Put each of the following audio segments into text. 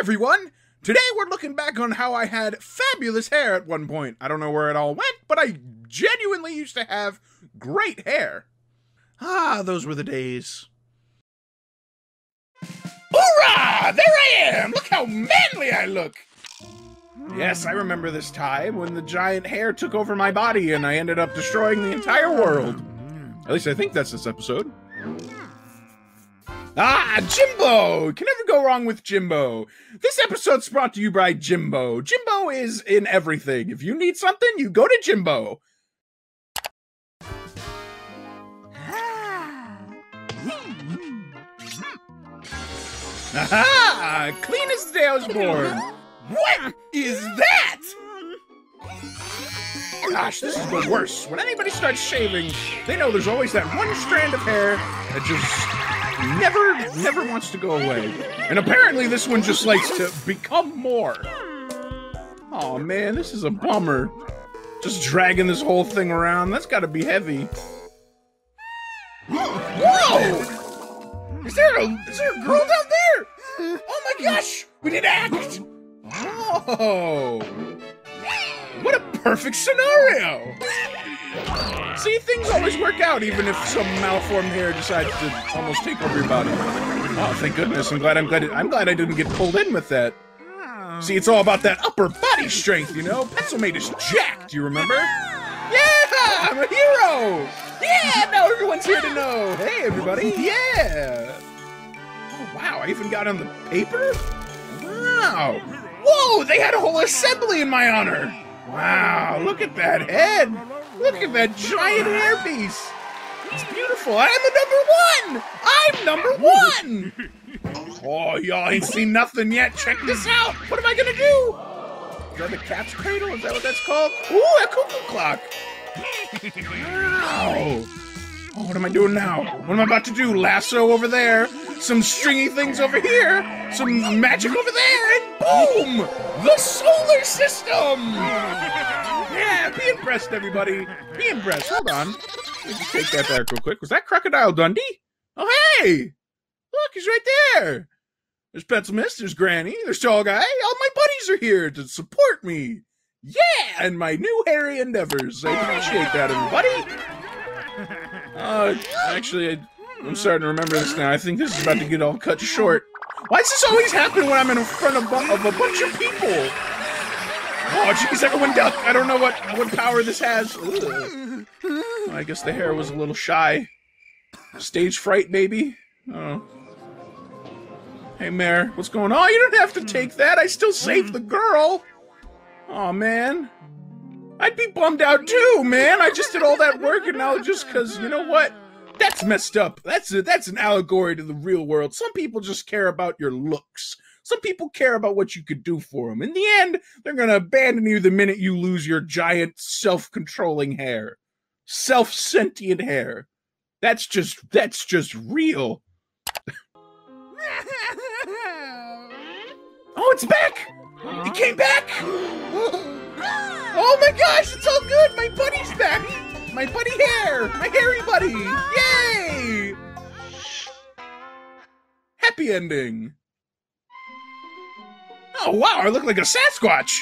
everyone! Today we're looking back on how I had fabulous hair at one point. I don't know where it all went, but I genuinely used to have great hair. Ah, those were the days. Hoorah! There I am! Look how manly I look! Yes, I remember this time when the giant hair took over my body and I ended up destroying the entire world. At least I think that's this episode. Ah, Jimbo! Can never go wrong with Jimbo. This episode's brought to you by Jimbo. Jimbo is in everything. If you need something, you go to Jimbo. Aha! Clean as the day I was born. What is that? Gosh, this is the worst. When anybody starts shaving, they know there's always that one strand of hair that just never, never wants to go away. And apparently this one just likes to become more. Oh man, this is a bummer. Just dragging this whole thing around, that's gotta be heavy. Whoa! Is there a is there a girl down there? Oh my gosh! We to act! Oh! What a perfect scenario! See, things always work out even if some malformed hair decides to almost take over your body. Oh, thank goodness. I'm glad I'm glad I'm glad I didn't get pulled in with that. See, it's all about that upper body strength, you know? Pencilmate is jacked, do you remember? Yeah! I'm a hero! Yeah! Now everyone's here to know! Hey, everybody! Yeah! Oh, wow, I even got on the paper? Wow! Whoa! They had a whole assembly in my honor! Wow, look at that head! Look at that giant hairpiece! It's beautiful! I'm the number one! I'm number one! Oh, y'all ain't seen nothing yet. Check this out! What am I gonna do? Is that the cat's cradle? Is that what that's called? Ooh, a cuckoo clock! Wow! Oh, what am I doing now? What am I about to do? Lasso over there, some stringy things over here, some magic over there, and boom! The solar system! Yeah, be impressed, everybody. Be impressed. Hold on. Let me just take that back real quick. Was that Crocodile Dundee? Oh, hey! Look, he's right there. There's Pencilmiss, there's Granny, there's Tall Guy. All my buddies are here to support me. Yeah, and my new hairy endeavors. I appreciate that, everybody. Uh, actually, I, I'm starting to remember this now. I think this is about to get all cut short. Why does this always happen when I'm in front of, of a bunch of people? Oh, jeez, everyone duck. I don't know what, what power this has. Well, I guess the hair was a little shy. Stage fright, maybe? Oh. Hey, Mare, what's going on? You don't have to take that. I still saved the girl. Oh, man. I'd be bummed out too, man. I just did all that work and now just because, you know what? That's messed up. That's a, that's an allegory to the real world. Some people just care about your looks. Some people care about what you could do for them. In the end, they're going to abandon you the minute you lose your giant self-controlling hair. Self-sentient hair. That's just that's just real. Oh, it's back! It came back! Oh my gosh, it's all good! My buddy's back! My buddy hair! My hairy buddy! Yay! Happy ending! Oh wow, I look like a Sasquatch!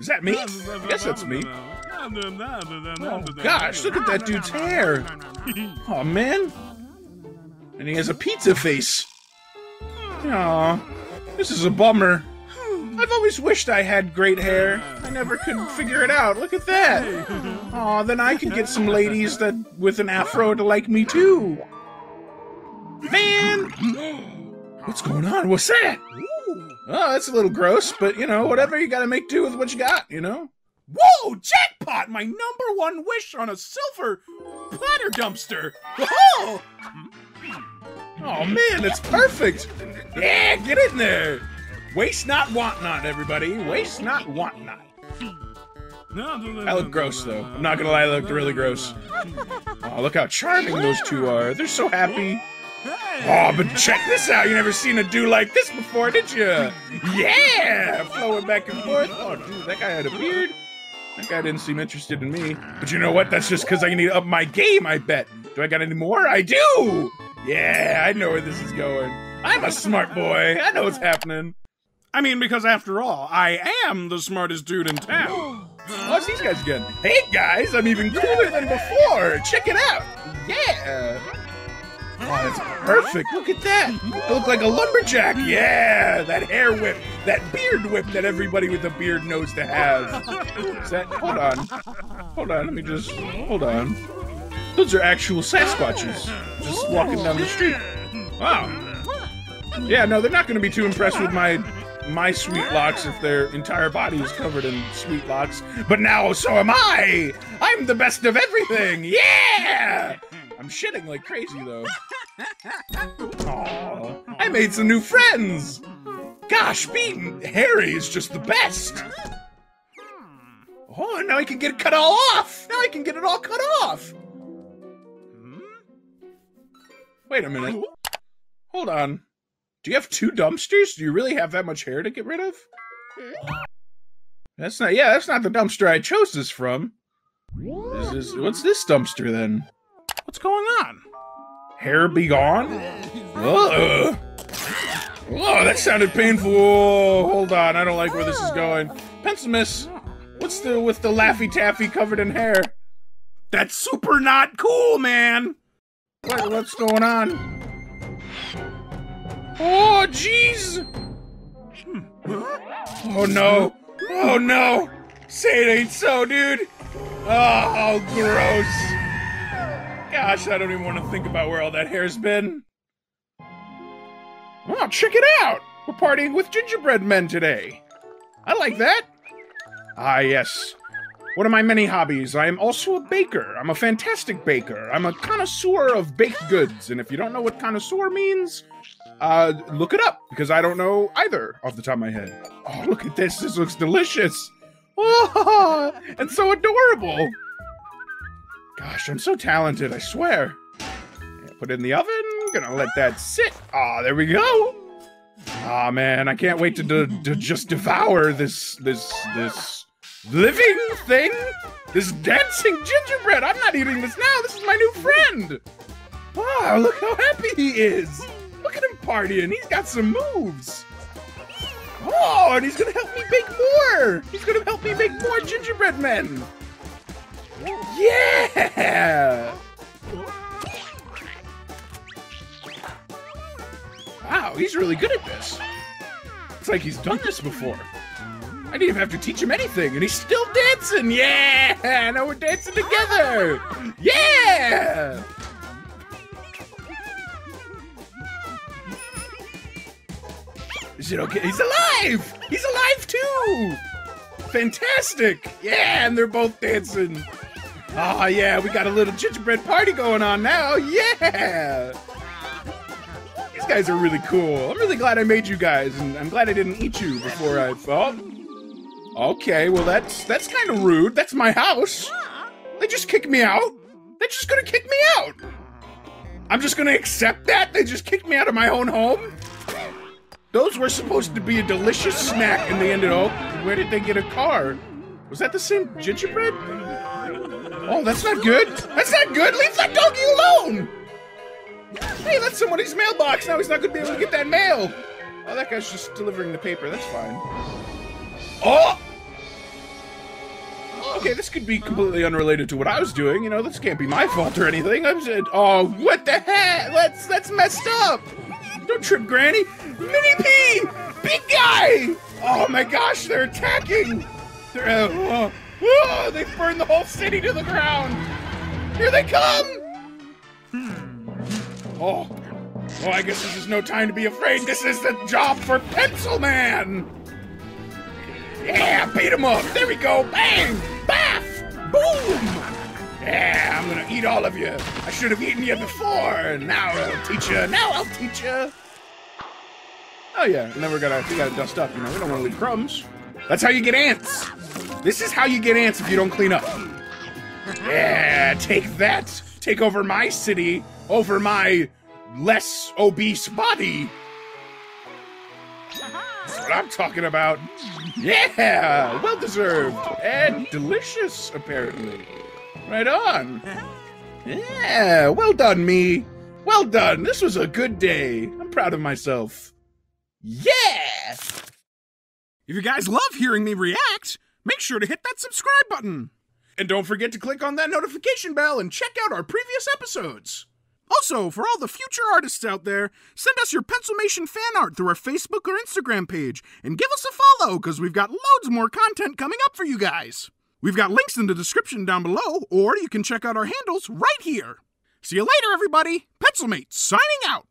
Is that me? I guess that's me. Oh gosh, look at that dude's hair! Oh man! And he has a pizza face! Aw, this is a bummer. I've always wished I had great hair. I never could figure it out. Look at that. Aw, then I could get some ladies that with an afro to like me too. Man! What's going on? What's that? Oh, that's a little gross, but you know, whatever, you gotta make do with what you got, you know? Whoa! Jackpot! My number one wish on a silver platter dumpster! Oh! Oh man, it's perfect! Yeah, get in there! Waste not, want not, everybody. Waste not, want not. I look gross, though. I'm not gonna lie, I looked really gross. Oh, look how charming those two are. They're so happy. Oh, but check this out. You never seen a dude like this before, did you? Yeah! Flowing back and forth. Oh, dude, that guy had a beard. That guy didn't seem interested in me. But you know what? That's just because I need to up my game, I bet. Do I got any more? I do! Yeah, I know where this is going. I'm a smart boy. I know what's happening. I mean, because after all, I am the smartest dude in town. What's these guys again? Hey guys, I'm even cooler than before. Check it out. Yeah. Oh, that's perfect. Look at that. I look like a lumberjack. Yeah, that hair whip, that beard whip that everybody with a beard knows to have. Is that? Hold on. Hold on. Let me just. Hold on. Those are actual Sasquatches just walking down the street. Wow. Yeah, no, they're not going to be too impressed with my my sweet locks if their entire body is covered in sweet locks. But now so am I. I'm the best of everything. Yeah. I'm shitting like crazy though. Aw, I made some new friends. Gosh, being Harry is just the best. Oh, now I can get it cut all off. Now I can get it all cut off. Wait a minute. Hold on. Do you have two dumpsters? Do you really have that much hair to get rid of? That's not. Yeah, that's not the dumpster I chose this from. This is. What's this dumpster then? What's going on? Hair be gone? Oh, that sounded painful. Oh, hold on, I don't like where this is going. Pencilmiss. What's the with the Laffy Taffy covered in hair? That's super not cool, man. What, what's going on? Oh, jeez! Oh no! Oh no! Say it ain't so, dude! Oh, gross! Gosh, I don't even want to think about where all that hair's been. Oh, check it out! We're partying with gingerbread men today. I like that. Ah, yes. One of my many hobbies, I am also a baker. I'm a fantastic baker. I'm a connoisseur of baked goods, and if you don't know what connoisseur means, uh, look it up because I don't know either off the top of my head. Oh, look at this! This looks delicious. Oh, and so adorable. Gosh, I'm so talented. I swear. Put it in the oven. Gonna let that sit. Ah, oh, there we go. Ah, oh, man, I can't wait to, to, to just devour this this this living thing. This dancing gingerbread. I'm not eating this now. This is my new friend. Wow, look how happy he is. Look at him partying. He's got some moves. Oh, and he's gonna help me bake more. He's gonna help me make more gingerbread men. Yeah. Wow, he's really good at this. It's like he's done this before. I didn't even have to teach him anything, and he's still dancing. Yeah, now we're dancing together. Yeah. Is it okay? He's alive! He's alive too! Fantastic! Yeah, and they're both dancing. Ah, oh, yeah, we got a little gingerbread party going on now. Yeah! These guys are really cool. I'm really glad I made you guys, and I'm glad I didn't eat you before I fell. Okay, well that's that's kind of rude. That's my house. They just kicked me out. They're just gonna kick me out. I'm just gonna accept that? They just kicked me out of my own home? Those were supposed to be a delicious snack, and they ended up. Where did they get a car? Was that the same gingerbread? Oh, that's not good. That's not good. Leave that doggy alone. Hey, that's somebody's mailbox. Now he's not to be able to get that mail. Oh, that guy's just delivering the paper. That's fine. Oh! Okay, this could be completely unrelated to what I was doing. You know, this can't be my fault or anything. I'm just. Oh, what the heck? That's that's messed up. Don't trip, Granny. Mini P! Big guy! Oh my gosh, they're attacking! They're, uh, oh, oh, they've burned the whole city to the ground! Here they come! Oh, oh, I guess this is no time to be afraid. This is the job for Pencil Man! Yeah, beat him up! There we go! Bang! Baff! Boom! Yeah, I'm gonna eat all of you. I should have eaten you before. Now I'll teach you. Now I'll teach you. Oh yeah, and then we're gonna we gotta dust up. You know, we don't want to leave crumbs. That's how you get ants. This is how you get ants if you don't clean up. Yeah, take that. Take over my city over my less obese body. That's what I'm talking about. Yeah, well deserved and delicious, apparently. Right on. Yeah, well done, me. Well done. This was a good day. I'm proud of myself. Yeah! If you guys love hearing me react, make sure to hit that subscribe button. And don't forget to click on that notification bell and check out our previous episodes. Also, for all the future artists out there, send us your Pencilmation fan art through our Facebook or Instagram page and give us a follow because we've got loads more content coming up for you guys. We've got links in the description down below, or you can check out our handles right here. See you later, everybody. Pencilmate signing out.